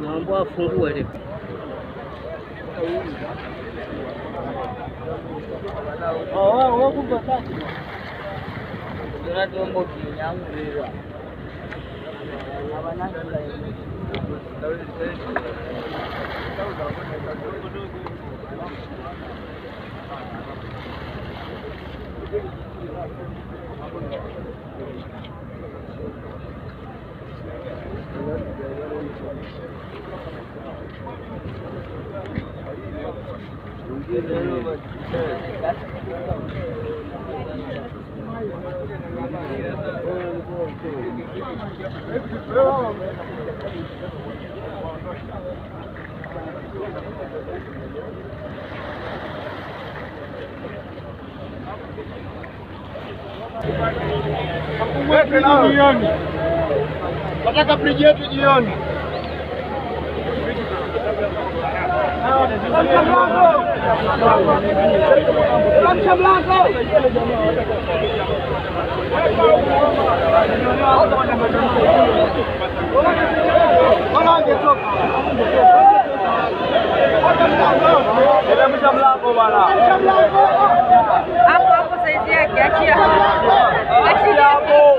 Naomba afungue ile. Nataka friji yetu jioni. Teremsha mlango bwana. Hapo hapo saizi yake, achia. Achia hapo.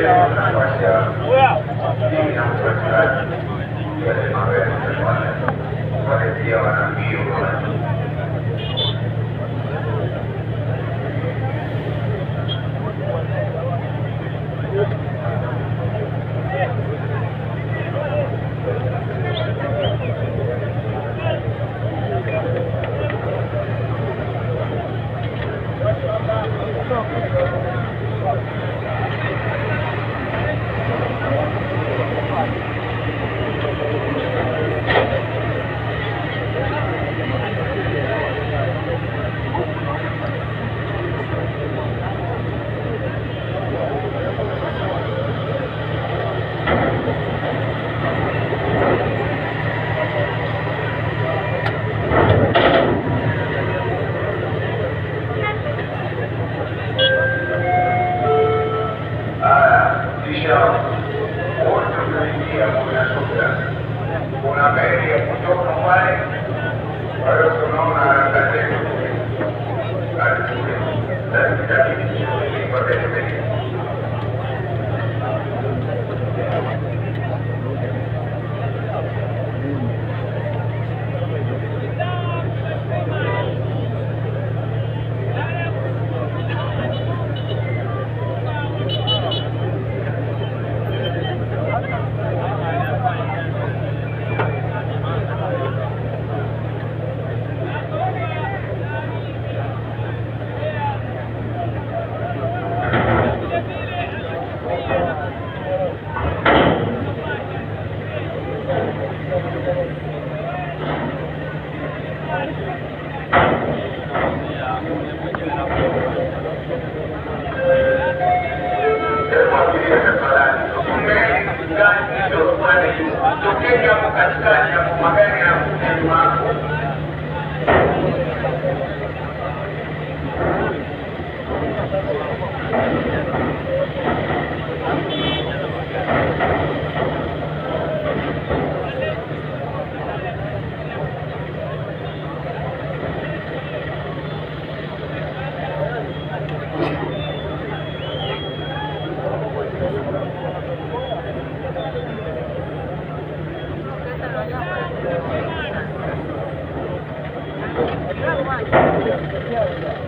Well. digamos, de la sociedad. Una media, muchos normales, varios una gani hilo pale juu. Tokeni hapo katikati hapo, magari ya kuteni wako Yeah.